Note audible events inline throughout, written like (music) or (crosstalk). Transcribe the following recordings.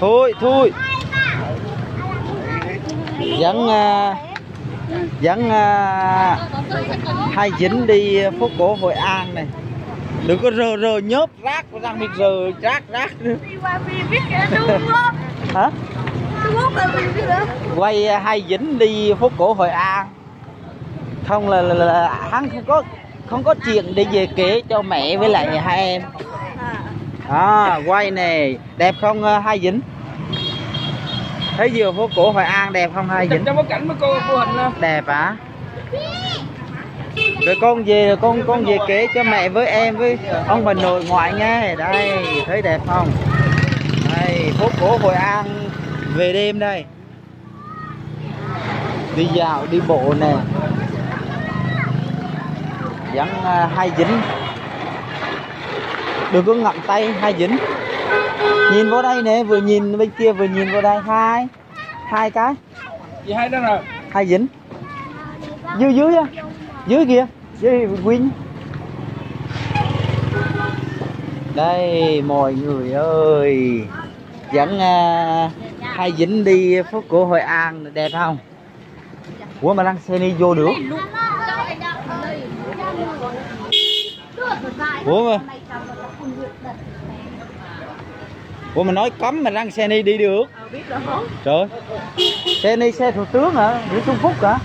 thôi thôi. Dẫn uh, à, dẫn uh, à, hai dính đi phố cổ Hội An này. Đừng có rờ rờ nhớp rác đang bị rờ rác rác. Nữa (laughs) hả? Quay hai dính đi phố cổ Hội An. Không là, là, là hắn không có không có chuyện để về kể cho mẹ với lại hai em à quay nè. Đẹp không à, hai dính? Thấy vừa phố cổ Hội An đẹp không hai dính? trong bối cảnh với cô cô hình nè đẹp à rồi con về rồi con con về kể cho mẹ với em với ông bà nội ngoại nghe. Đây thấy đẹp không? Đây phố cổ Hội An về đêm đây. Đi dạo đi bộ nè. Dẫn à, hai dính đừng có ngậm tay hai dính. Nhìn vào đây nè vừa nhìn bên kia vừa nhìn vào đây. Hai hai cái. Gì hay đó rồi hai dính. Dưới dưới á. Dưới kia. Dưới Win đây mọi người ơi. Dẫn à, hai dính đi phố cổ Hội An đẹp không? Ủa mà đang xe đi vô được. Ủa mà Ủa mà nói cấm mà đang xe đi đi được Trời Xe đi xe thủ tướng hả? Nguyễn Xuân Phúc hả?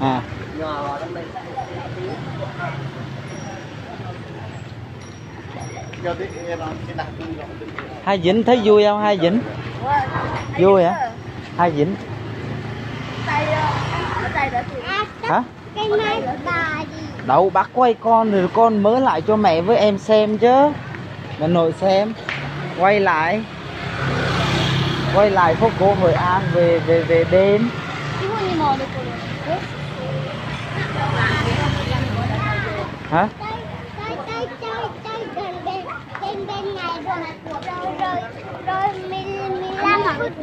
À Hai Vĩnh thấy vui không hai Vĩnh? Vui hả? Hai Vĩnh tay ờ, hả? cái máy bà đi. Đâu bác quay con rồi con mới lại cho mẹ với em xem chứ. Mẹ nội xem. Quay lại. Quay lại phố cổ hội an về về về đêm. Hả?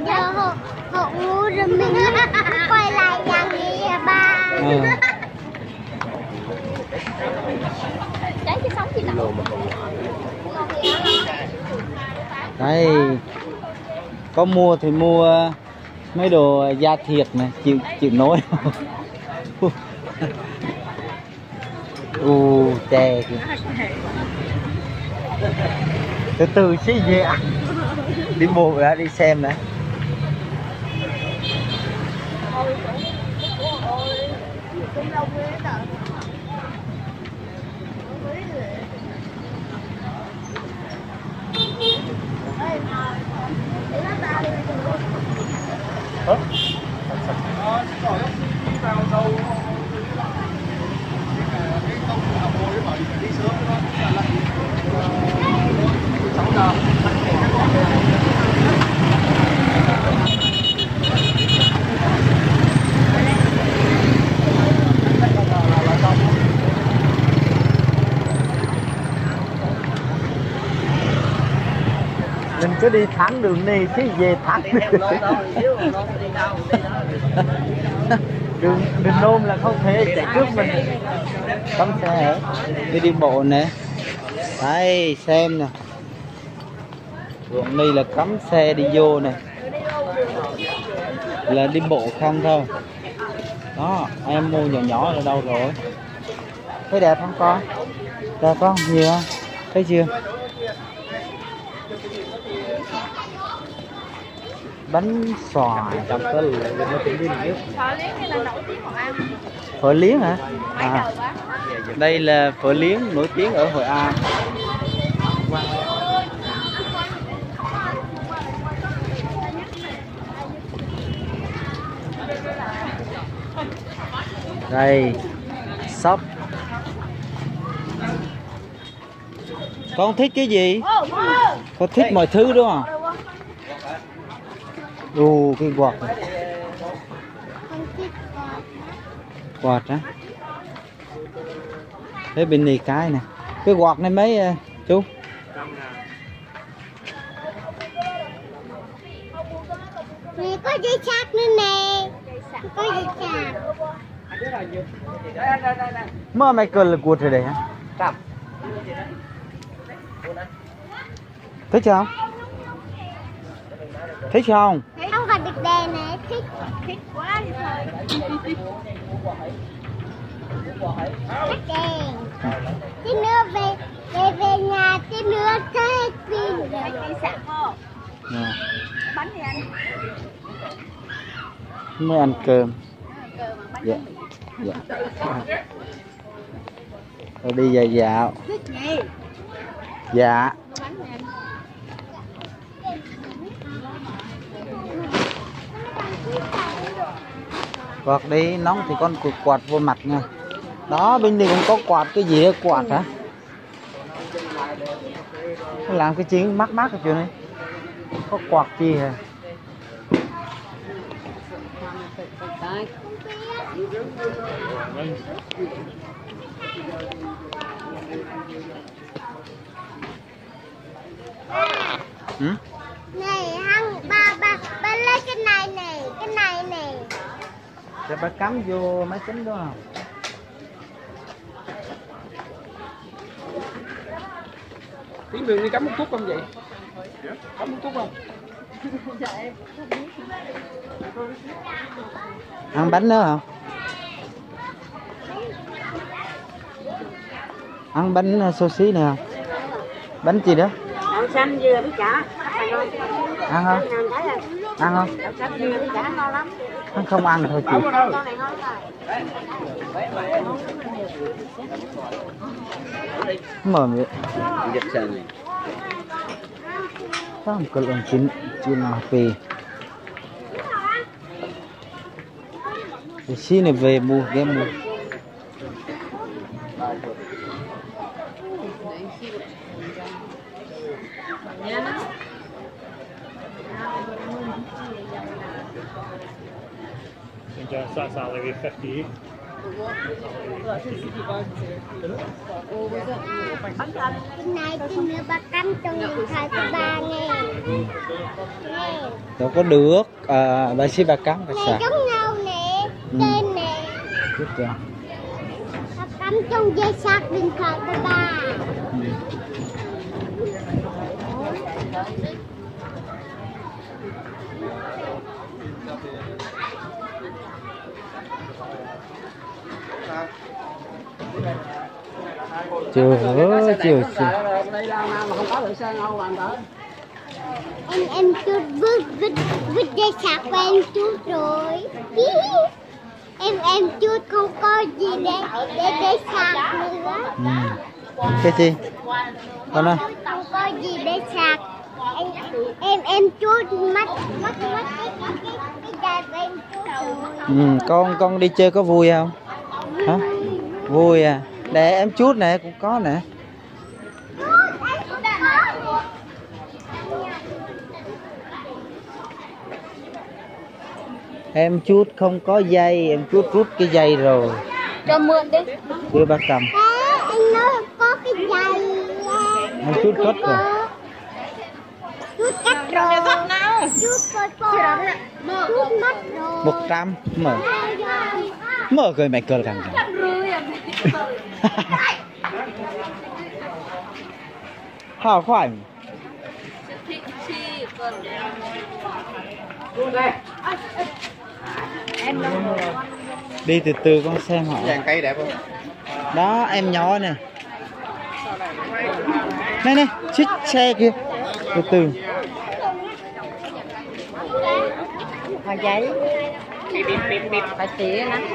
Giờ hộ hộ ngủ rồi mình quay lại nhà nghỉ ba cái mà gì? Đây Có mua thì mua mấy đồ da thiệt này Chịu chịu nổi? (laughs) U, chè kìa Từ từ xí về ăn Đi bộ ra đi xem nè hả? Cứ đi thẳng đường này chứ về thẳng (laughs) đường đường nôm là không thể chạy trước mình. cấm xe hả? Đi đi bộ nè. Đây xem nè. Đường này là cấm xe đi vô nè. Là đi bộ không thôi. Đó em mua nhỏ nhỏ ở đâu rồi? Thấy đẹp không con? Đẹp không? Nhiều không? Thấy chưa bánh xoài. Trong cái nó cũng đi Phở liếng hay là nổi tiếng Hội An? phở liếng hả? À, đây là phở liếng nổi tiếng ở hội an. Đây shop con thích cái gì? Con thích mọi thứ đúng không Ồ, cái quạt. Này. quạt á. Thế bên này cái nè. Cái quạt này mấy à, chú? Nè có dây sạc nữa nè. Có dây sạc mơ mày cười là cuột rồi đấy hả? Cầm. Thấy chưa? Không thấy chưa không? Không còn được đèn này thích Thích quá. Thôi. thích đèn. Tí nữa về về về nhà tí nữa thế pin rồi Đi Bánh thì anh. mới ăn cơm. Dạ. dạ. Rồi đi dạo dạo. Thích gì? Dạ. Quạt đi, nóng thì con cụt quạt vô mặt nha. Đó, bên đây cũng có quạt, cái gì đó quạt hả? Làm cái chi mắc mắc cái chuyện này. Có quạt gì hả? Ừ? này hăng ba ba ba lấy cái này này cái này này Để bà cắm vô máy tính đó không? Tiến đường đi cắm một thuốc không vậy? Cắm một thuốc không? Ăn bánh nữa không? Ăn bánh xô xí nè? Bánh gì đó? Xanh dừa với chả. Ăn không? Ăn không? Đậu xanh dừa với chả ngon lắm. Ăn không ăn thôi chị. Mở miệng Giật sàn này. Sao không có lần chín Chín là xí này về mua cái mua think uh, so that's not like 50. cái này tí nữa ba cắm trong điện thoại của ba nghe Đâu có được. À, Bà xí bà cắm bà này giống nhau nè tên nè ba cắm trong dây sạc điện thoại của ba ừ. Chưa chưa chưa Đây là mà không có được sơn đâu bạn tới. em em chút vứt vứt vứt dây sạc của em chút rồi em em chút không có gì để để để sạc nữa ừ. Cái gì? Con ơi không có gì để sạc em em chút mất mất mất cái cái cái của em chút rồi ừ. Con con đi chơi có vui không? Hả? Vui à Để em chút nè cũng có nè Em chút không có dây Em chút rút cái dây rồi Cho mượn đi. Đưa ba cầm Ê, anh nói có cái giày Em chút hết rồi chút cắt rồi. chút coi coi chút mất rồi. Một trăm mở. Mở cười mày cười thằng này (laughs) hào khoai đi từ từ con xem họ Dàn cây đẹp không? đó em nhỏ nè. Này này chiếc xe kia từ từ Hàng giấy. Phải tỉa nắng.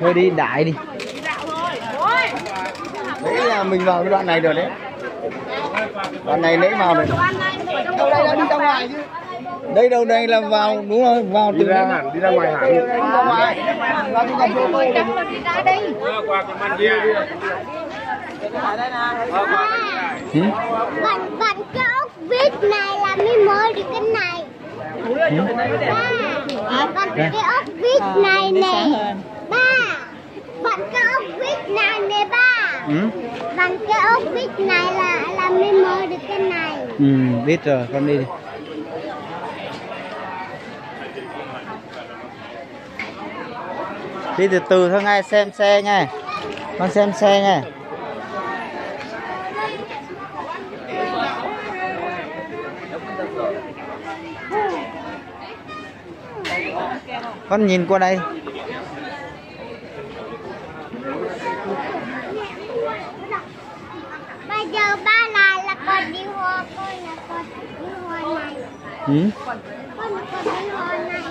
Thôi đi đại đi Đấy là mình vào cái đoạn này rồi đấy. Bạn này lấy vào này. đâu đây là đi ra ngoài chứ Đây đâu đây là vào đúng rồi, vào đi từ ra hẳn đi ra ngoài hẳn. Đi ra ngoài ra đi gặp tôi tôi đi ra đây. Qua cái màn kia. Đi? Bạn bạn cái ốc vít này là mới mới được cái này. Ba, bạn cái ốc vít này nè. Ba, bạn cái ốc vít này nè ba. Bạn cái ốc vít này là là mới mới được cái này. Ừ, biết rồi, con đi đi. Đi từ từ thôi ngay xem xe nha. Con xem xe nha. Con nhìn qua đây. Bây giờ ba là là con đi hoa, con là con đi hoa này. Ừ? Con con đi hoa này.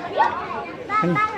Ba ba